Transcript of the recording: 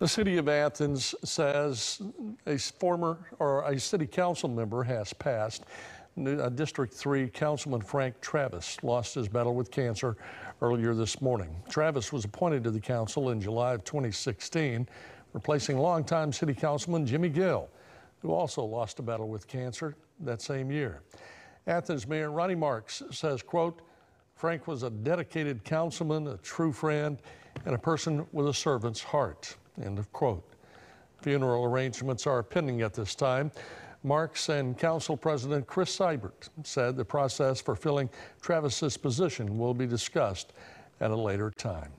The city of Athens says a former or a city council member has passed. Uh, District 3 Councilman Frank Travis lost his battle with cancer earlier this morning. Travis was appointed to the council in July of 2016, replacing longtime city councilman Jimmy Gill, who also lost a battle with cancer that same year. Athens Mayor Ronnie Marks says, quote, Frank was a dedicated councilman, a true friend, and a person with a servant's heart. End of quote. Funeral arrangements are pending at this time. Marks and Council President Chris Seibert said the process for filling Travis's position will be discussed at a later time.